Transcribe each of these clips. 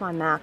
On, Mac.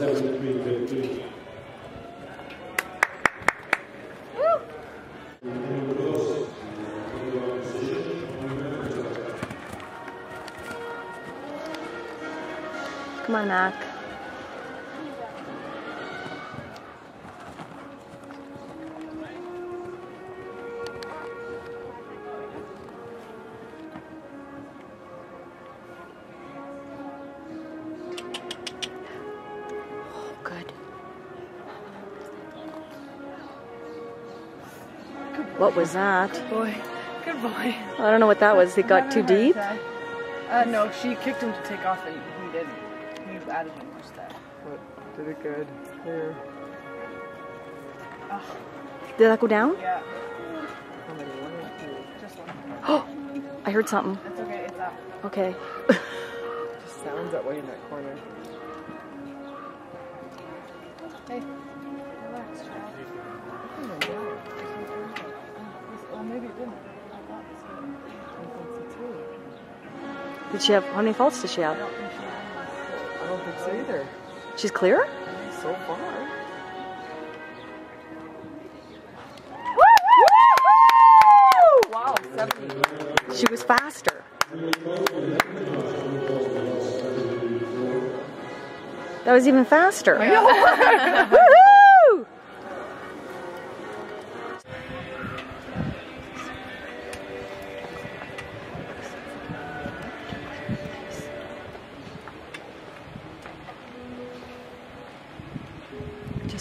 For Rocky Mountain High, and place and folds it all, seventy-three fifty. Come on, Mac. What was that? Good Boy, good boy. I don't know what that was. It got too deep. Uh, no, she kicked him to take off and he didn't. He added him just that. But did it good. Clear. Oh, Did that go down? yeah, How many? One or two? just one. Oh, I heard something. It's okay, it's up. Okay. Just sounds that way in that corner. Hey, relax, maybe it didn't. Did she have, how many faults did she have? I don't think so either. She's clear? So far. Wow, 70. She was faster. That was even faster.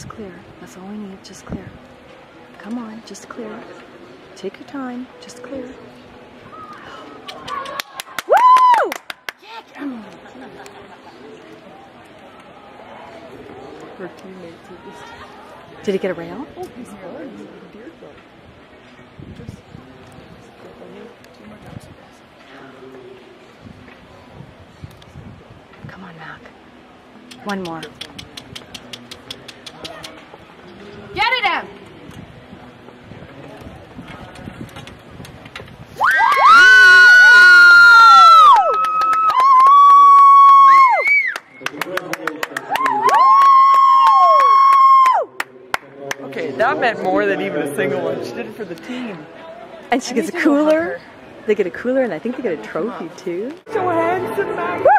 clear. That's all we need. Just clear. Come on, just clear. Take your time. Just clear. Woo! Are. Did he get a rail? Oh, he's. Come on, Mac. One more. More than even a single one. She did it for the team. And she gets a cooler. They get a cooler, and I think they get a trophy too. So handsome, Mac.